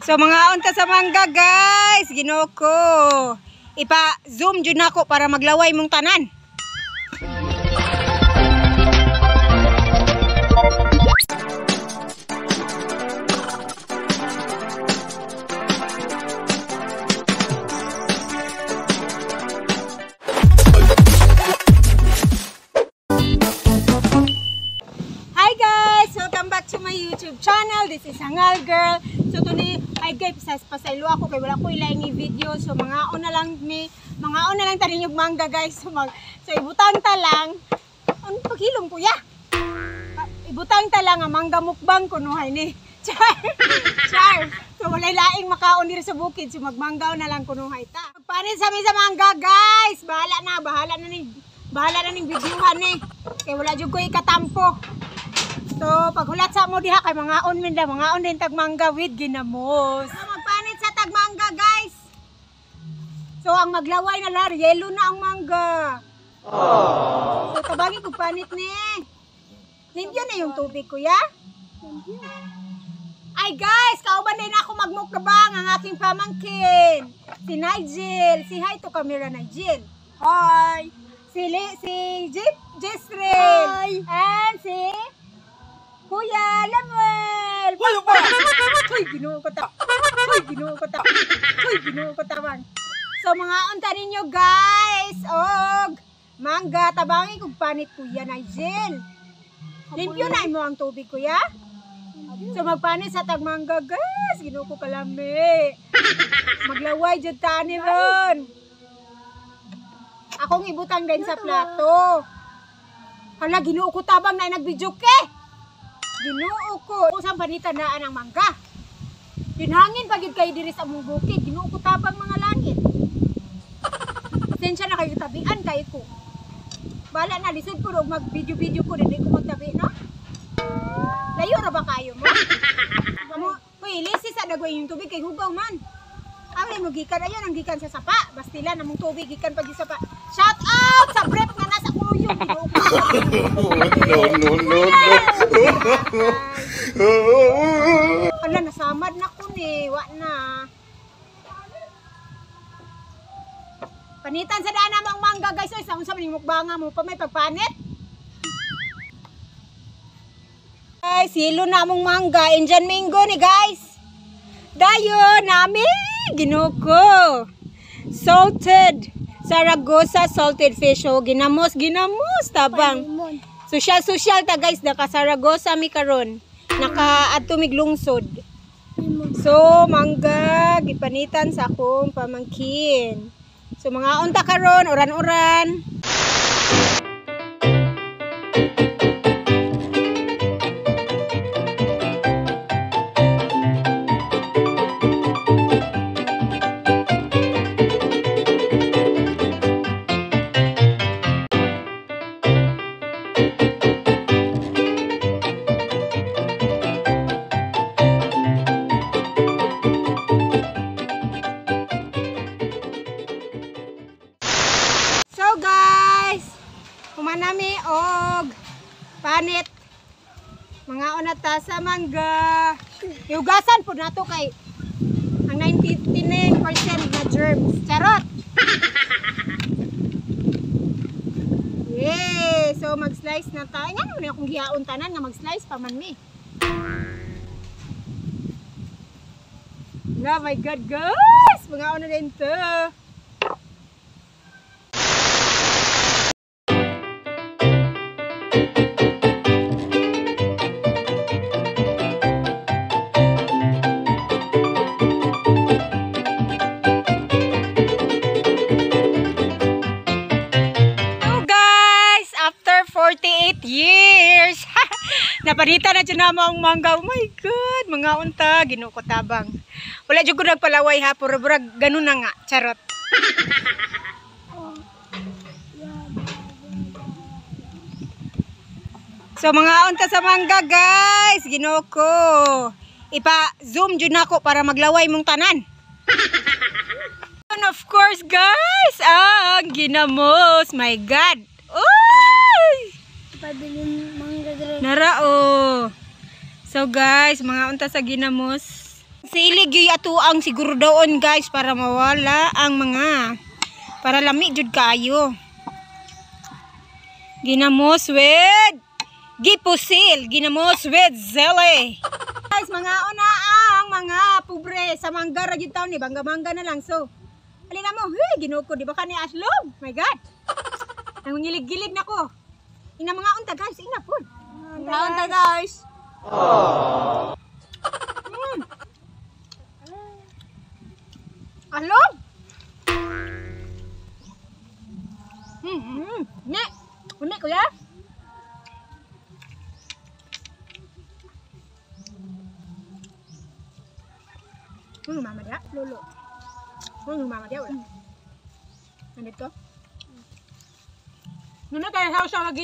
So mga unta sa mangga guys, ginoo ko. Ipa zoom jud nako para maglaway mong tanan. Welcome back to my YouTube channel. This is Hangal Girl. So today, ay guys, pasas pasaylo ako kay wala ko ilaing video. So mga una lang ni, mga una lang tanin yung mangga guys. So, mag, so ibutang ta lang. Ang paghilom kuya. Ah, Ibutang ta lang ang mangga mukbang kunuhay ni. Char! Char! So wala laing makaon diri sa bukid. So magmanggaw na lang kunuhay ta. Panin sa mi sa mangga guys. Bahala na, bahala na ni. Bahala na ning videohan ni. Kay wala jud ko ikatampo. So, paghulat sa mo diha kay mga on min da, mga on din tagmangga with ginamos. So, magpanit sa tagmangga, guys. So, ang maglaway na lar, yellow na ang mangga. So, tabagi ko panit ni. Limpyo na yung tubig, kuya. Ay guys, kauban din ako magmukbang ang aking pamangkin. Si Nigel. Si hi to camera Nigel. Hi. Si Le, si Jeep, Jesrel. Hi. And si Kuya Lemuel! Hoy, pa! Hoy, ginoo ko ta. Hoy, ginoo ko ta. Hoy, ginoo ko tabang. So, mga unta ninyo, guys. Og, mangga, tabangi kung panit, Kuya Nigel. Limpyo na mo ang tubig, Kuya. So, magpanit sa tagmangga, guys. Ginoo ko kalami. Maglaway dyan tani ron. Akong ibutang din sa plato. Hala, ginoo ko tabang na nag-video ke. Ginoo ko. Usang panita na ang mangga. Dinhangin pagid kay diri sa mong bukid. Ginoo ko tabang mga langit. Sensya na kayo tabian kay ko. Bala na lisod ko ro mag video video ko din ko magtabi no. Layo ra ba kayo mo? Amo, Uy, lisi sa dagway yung tubig kay hugaw man. Ang mo gikan ayon ang gikan sa sapa. Bastila namong tubig gikan pag sa sapa. Shout out sa brep nga nasa kuyo. Ginoo ko. no, no, no, no. Ala, nasamad na ko ni. Wa na. Panitan sa daan namang mangga guys. Oy, saan sa mukbanga mo pa may pagpanit? Guys, hilo na mong mangga. Indian mango ni guys. Dayo, nami. Ginuko. Salted. Saragosa salted fish. O, ginamos, ginamos. Tabang. Social social ta guys naka Saragossa mi karon. Naka adto mig lungsod. So mangga gipanitan sa akong pamangkin. So mga unta karon oran-oran. Unata sa mangga. Iugasan po nato kay ang 99% na germs. Charot! Yay! So mag-slice na tayo. Nga naman akong gihaon tanan nga mag-slice pa man mi. Oh my God, guys! Mga una din to. Napanita na naman ang mangga. Oh my God! Mga unta, ginuko tabang. Wala dyan ko nagpalaway ha. Puro burag, ganun na nga. Charot. So mga unta sa mangga guys, ginuko. Ipa zoom jud nako para maglaway mong tanan. And of course guys, ang ginamos. My God. Uy! Dre. Nara oh. So guys, mga unta sa ginamos. silig yung ato ang siguro doon guys para mawala ang mga para lami jud kayo. Ginamos with gipusil, ginamos with zele. Guys, mga una ang mga pobre sa mangga ra ni bangga-bangga na lang so. Alina mo, hey, ginuko di ba ka ni Aslog? My God. Nangungilig-gilig na ko. Ina mga unta guys, ina po. Mga unta guys. Mm. Aslog? Hmm, hmm. Ne, unik ko ya. Ano mama dia? Lolo. Ano mama dia? Wala. Nandito? Nuna tayo sa usang lagi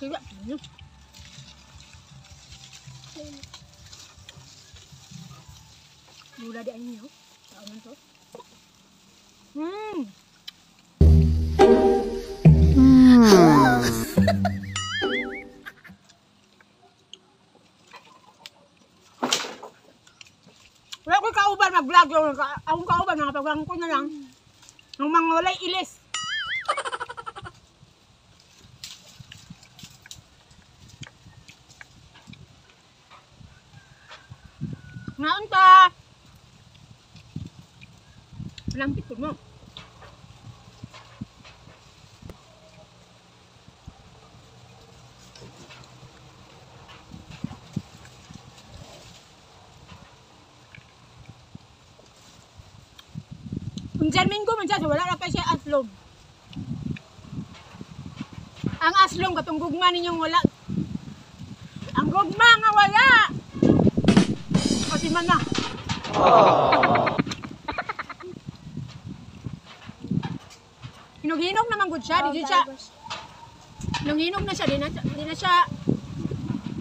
namos. Sige. Mula di ayun yun. Saan to? Hmm. Wala ko kauban mag-vlog yung akong kauban mga pagwang ko na lang. Ang mga walay ilis. Ngaon ta. Lampit ko mo. Kung Jermin ko man wala na pa siya aslom. Ang aslom, katong gugma ninyong wala. Ang gugma nga wala. Kasi man na. Hinog-hinog naman good siya, di siya. Hinog-hinog na siya, di na, di na siya.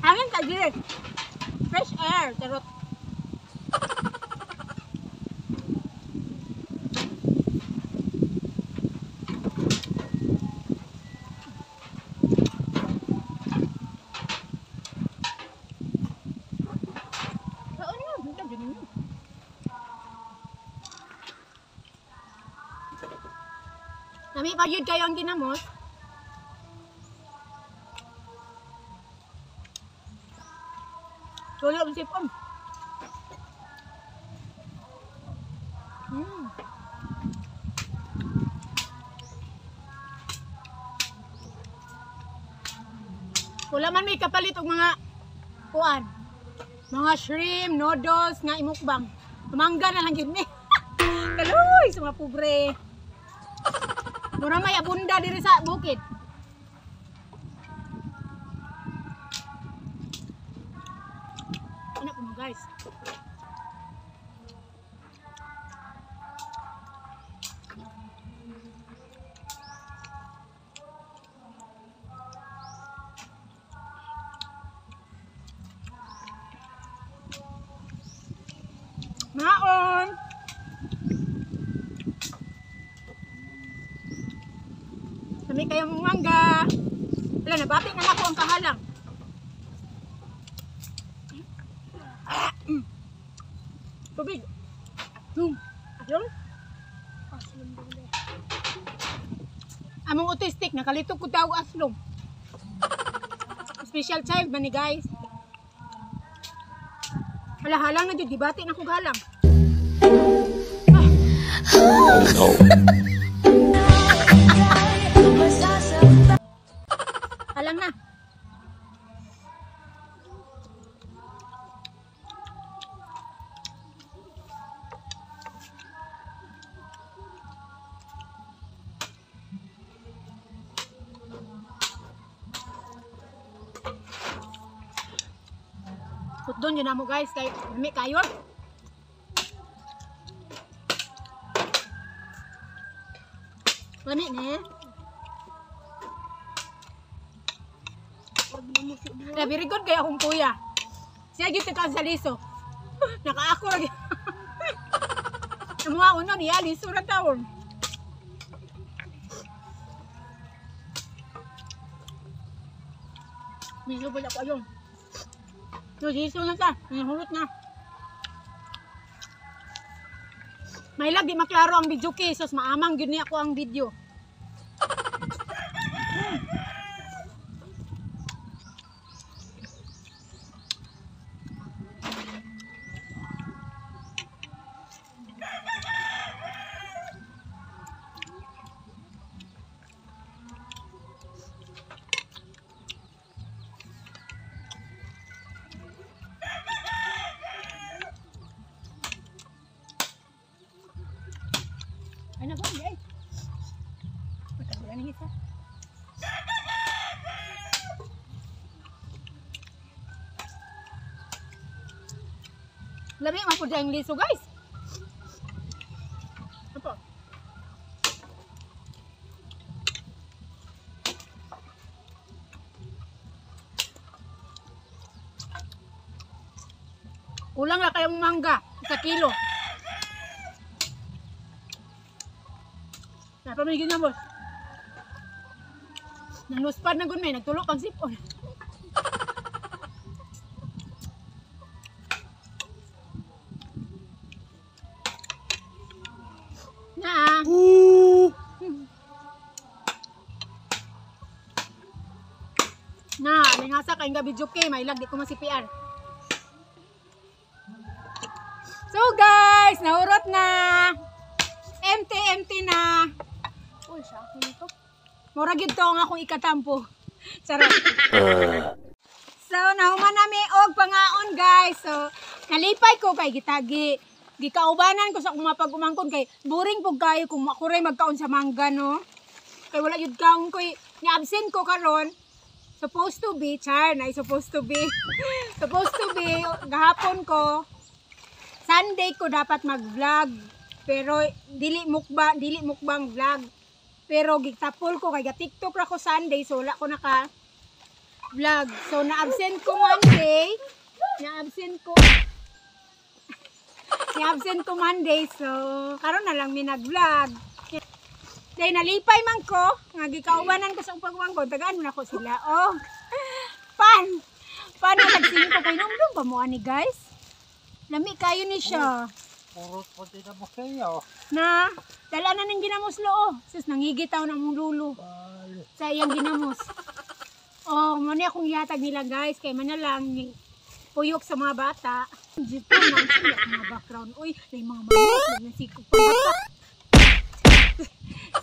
Hangin ka. Fresh air, charot. Saan yun? Hindi, di yun. Nami pa yun kayo ang ginamos. Tulo ang sipon. Hmm. Wala man may kapalit og mga kuan. Mga shrimp, noodles, nga imukbang. Mangga na lang eh. Kaloy, sa mga pobre. Mura may abunda diri sa bukid. Nabati na ako ang kahalang. Ah, mm. Tubig. Hmm. Ayun. Among autistic, nakalito ko daw aslong. Special child ba ni guys? Hala, halang na dyan. Dibati na ko galang. Halang Put doon yun na mo guys. Kay, lami kayo. Lami ne. Kaya very good kaya akong kuya. Siya gyud ka sa liso. Nakaako lagi. Ang mga uno niya liso ra taon. May lubol ako ayun. So, siso na ta. Nahulot na. May lag, di maklaro ang video kay. Sos, maamang yun ako ang video. Lami, mapod ang liso, guys. Apa? Kulang na kayong mangga sa kilo. Na pamigin na boss. Nang luspad na gun may nagtulok ang sipon. Na. Na, lingasa kay nga video kay may lag di ko masipian. So guys, naurot na. Empty, empty na. Uy, siya ako nito. Mura gid to ang akong ikatampo. Sarap. so, nahuman nami og pangaon guys. So, nalipay ko kay gitagi. Gikaubanan ko sa akong mapag-umangkon kay boring pug kayo kung ako magkaon sa mangga no. Kay wala yun kaon ko ni absent ko karon. Supposed to be, char, na supposed to be. supposed to be, gahapon ko, Sunday ko dapat mag-vlog. Pero dili mukbang, dili mukbang vlog. Pero gitapol ko kay TikTok ra ko Sunday so wala ko naka vlog. So na-absent ko Monday. Na-absent ko Na-absent ko Monday so karon na lang mi nag-vlog. Dahil nalipay man ko, nga gikaubanan ko sa pagwang ko, tagaan mo na ko sila. Oh, pan! Pan na nagsinig ko kay nung ba mo ani guys? Lami kayo ni siya. Purot po din na mo kayo. Na, dala na ng ginamos loo. Sus, nangigitaw na mong lulo sa iyang ginamos. Oh, muna akong yatag nila guys. Kaya man na lang, ni- puyok sa mga bata. Dito na sila mga background. Uy, may mga manok. May nasikop pa bata.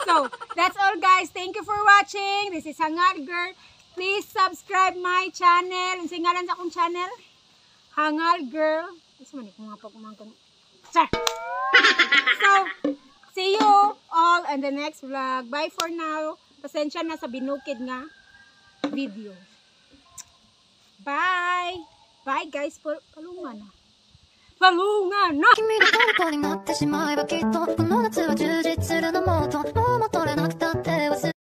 so, that's all guys. Thank you for watching. This is Hangal Girl. Please subscribe my channel. Ang singalan sa akong channel? Hangal Girl. Isa man ikong mga pagkumangkon. Char! So, see you all in the next vlog. Bye for now. Pasensya na sa binukid nga video. Bye! Bye guys. for Palumana. Palumana. 君の虜になってしまえばきっとこの夏は充実するのもともう戻れなくたって